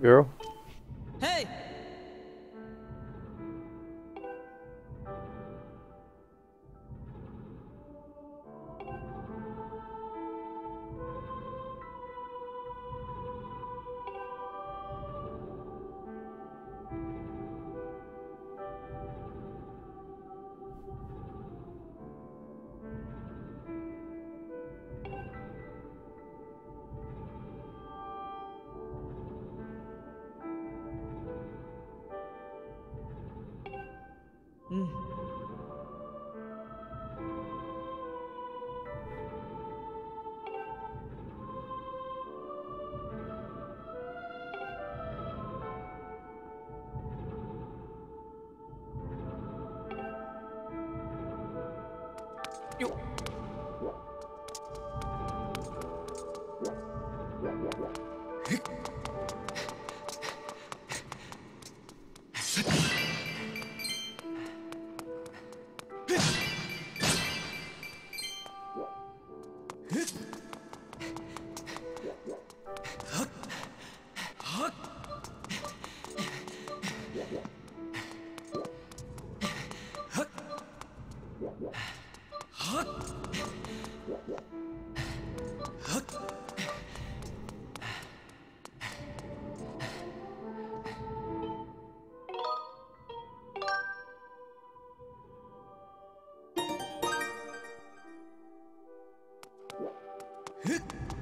Girl. You... Hit!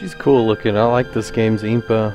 She's cool looking. I like this game's Impa.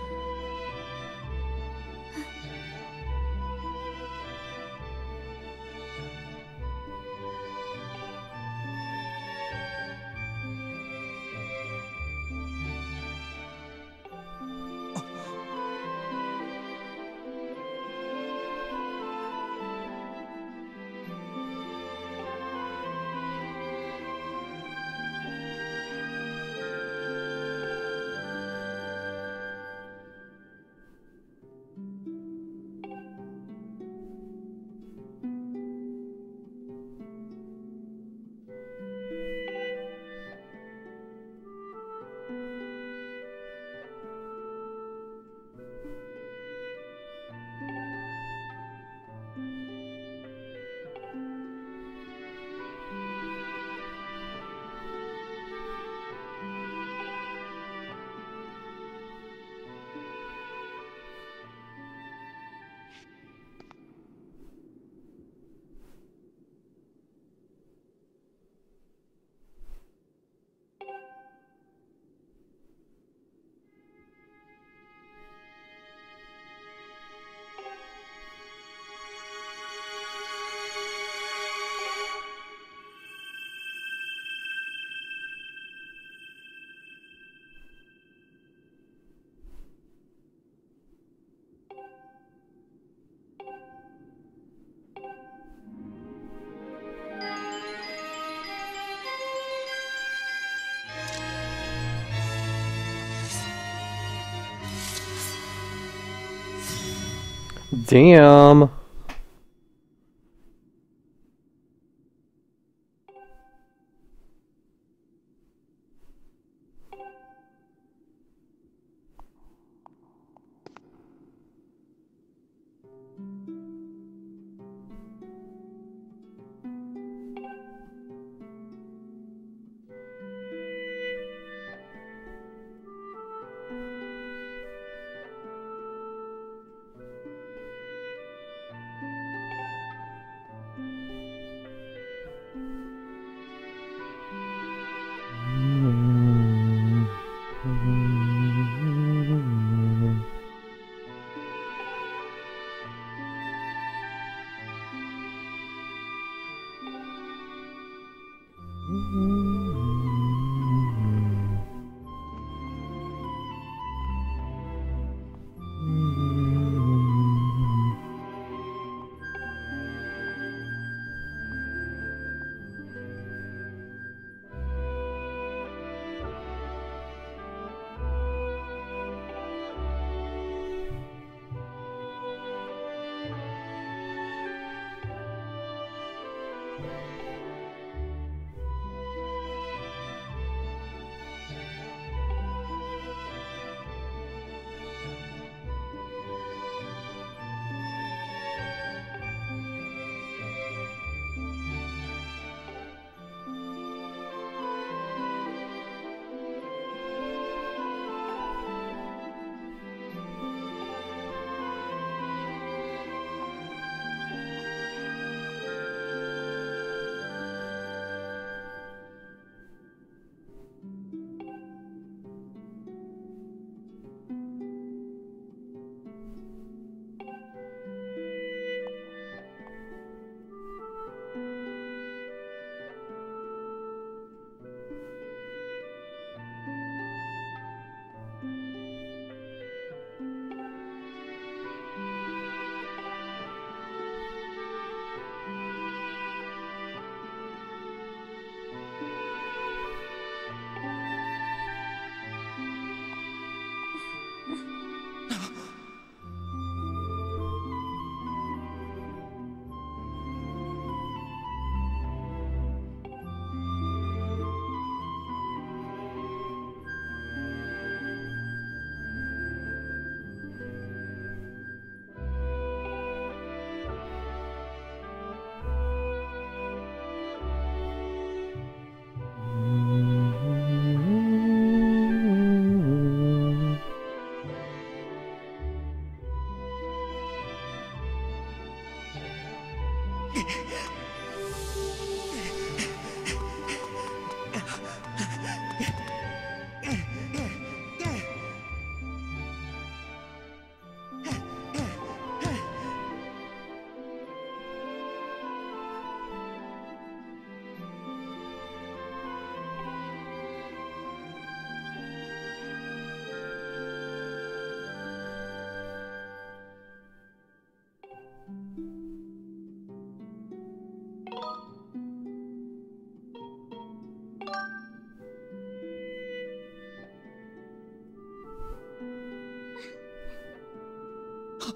Damn.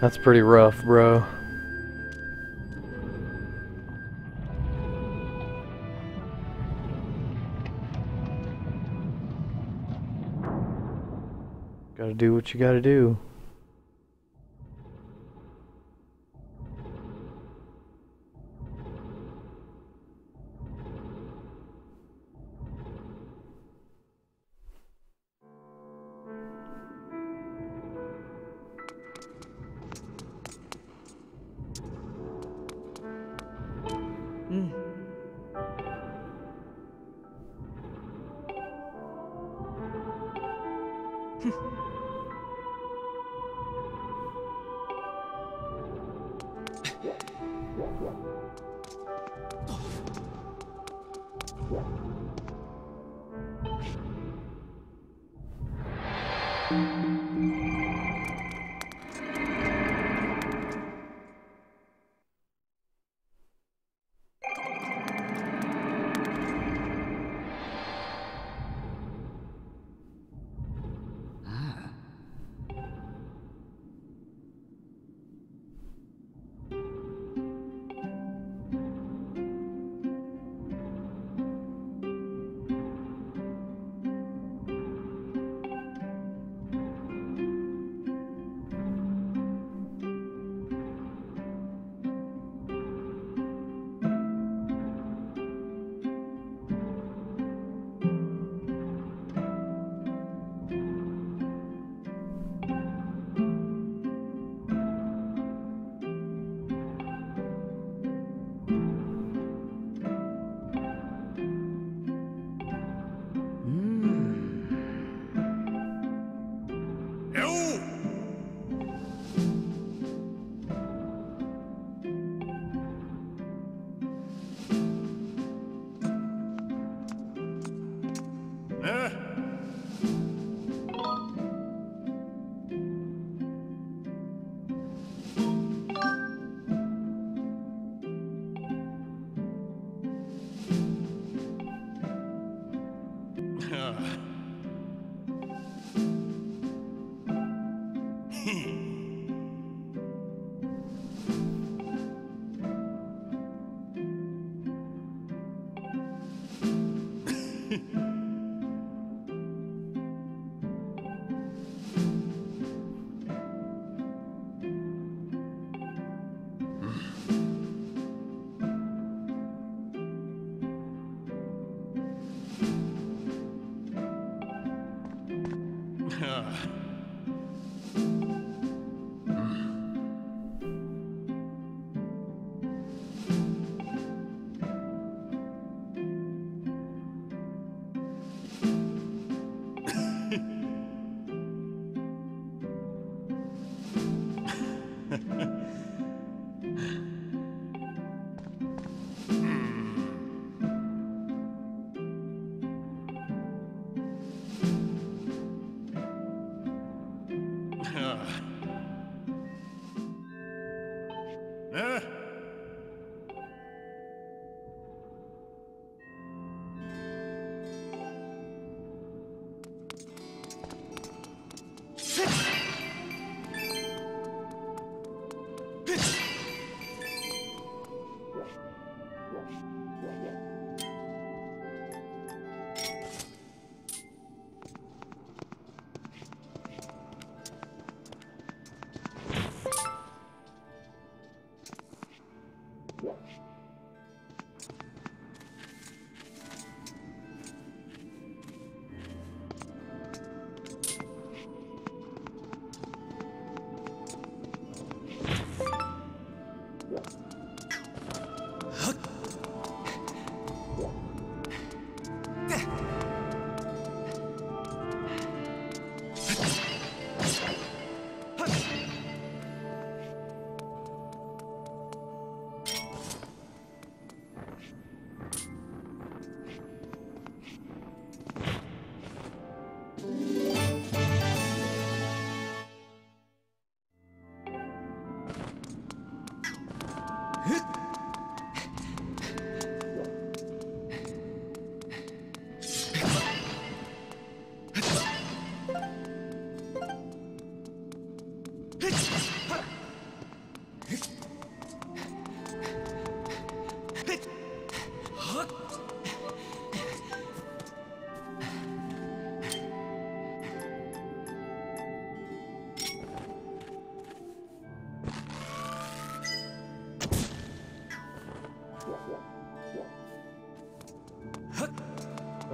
That's pretty rough, bro. Gotta do what you gotta do. Thank you.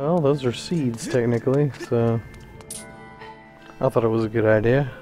Well, those are seeds technically, so I thought it was a good idea.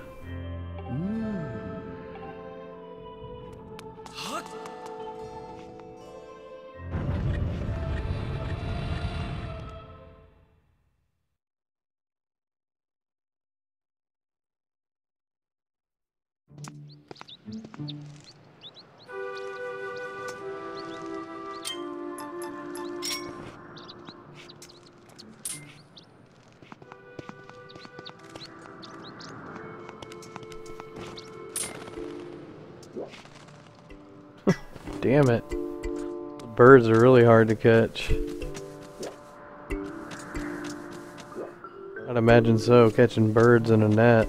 Damn it. Birds are really hard to catch. I'd imagine so, catching birds in a net.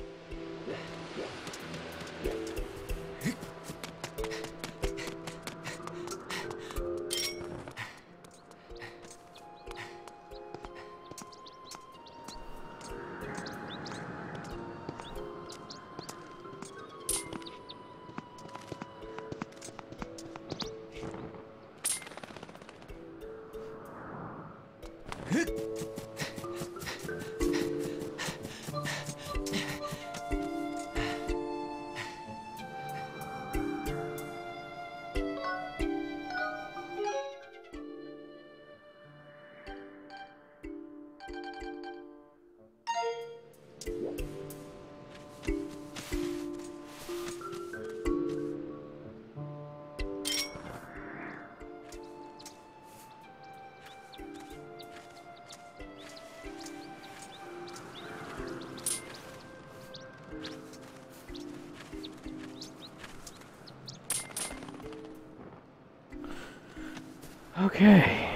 Okay.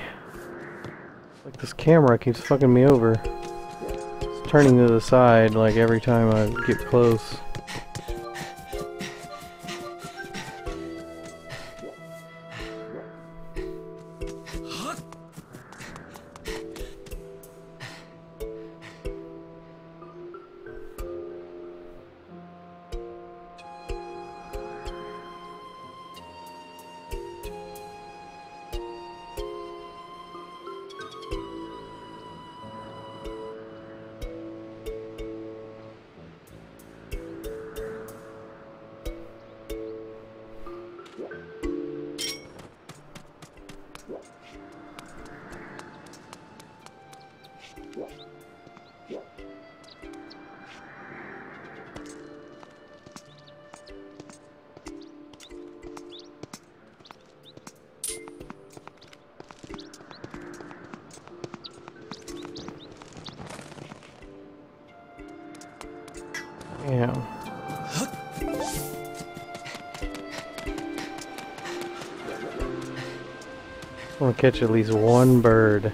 Like this camera keeps fucking me over. It's turning to the side like every time I get close. Catch at least one bird.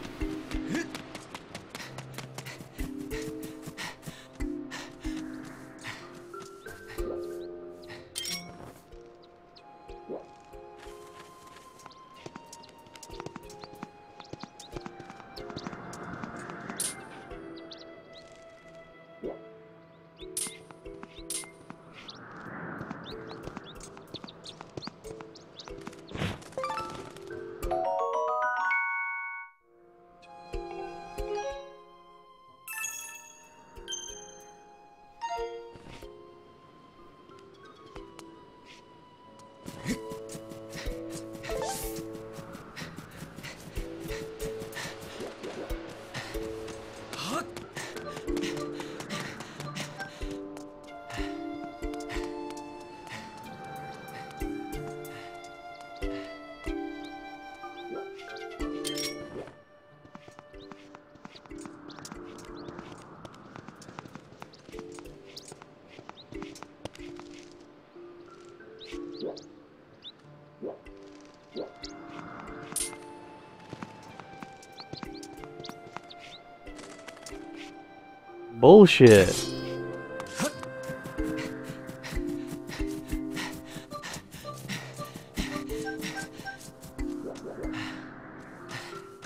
Bullshit.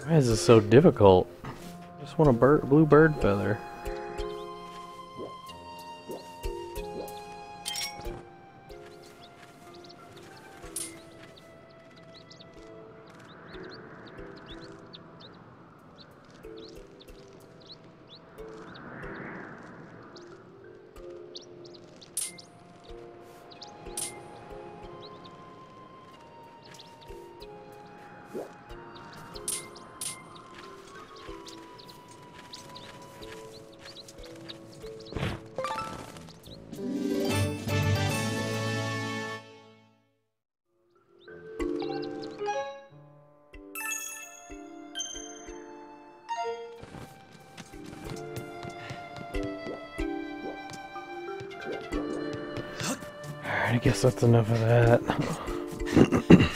Why is this so difficult? I just want a bird, blue bird feather. I guess that's enough of that.